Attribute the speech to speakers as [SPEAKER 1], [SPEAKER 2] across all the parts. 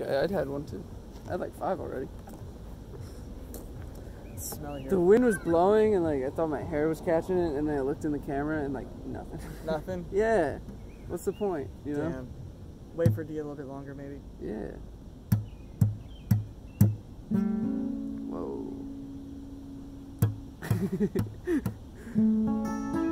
[SPEAKER 1] I'd had one too. I had like five already. The wind was blowing and like I thought my hair was catching it and then I looked in the camera and like nothing.
[SPEAKER 2] Nothing.
[SPEAKER 1] yeah. What's the point? You know?
[SPEAKER 2] Damn. Wait for it to get a little bit longer, maybe.
[SPEAKER 1] Yeah. Whoa.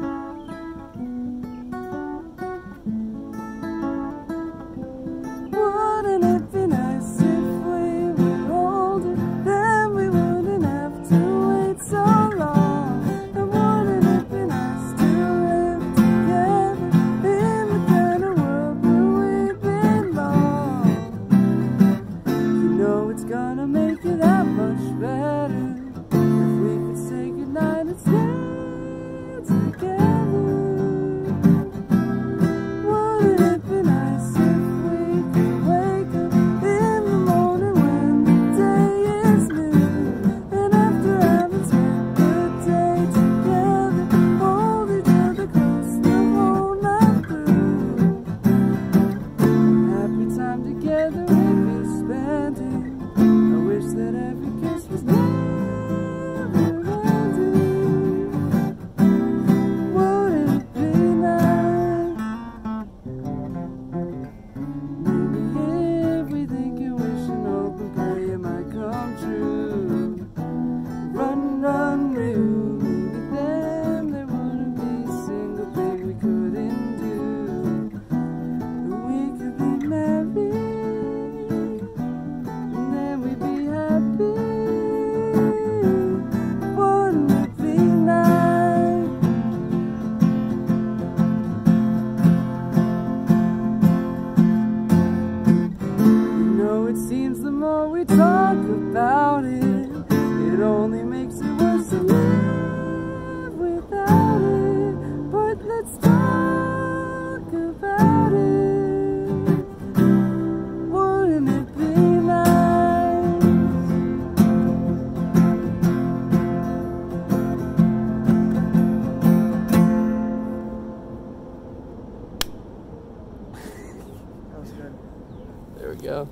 [SPEAKER 1] it seems the more we talk about it, it only makes it worse to live without it. But let's talk about it. Wouldn't it be nice?
[SPEAKER 2] That was good.
[SPEAKER 1] There we go.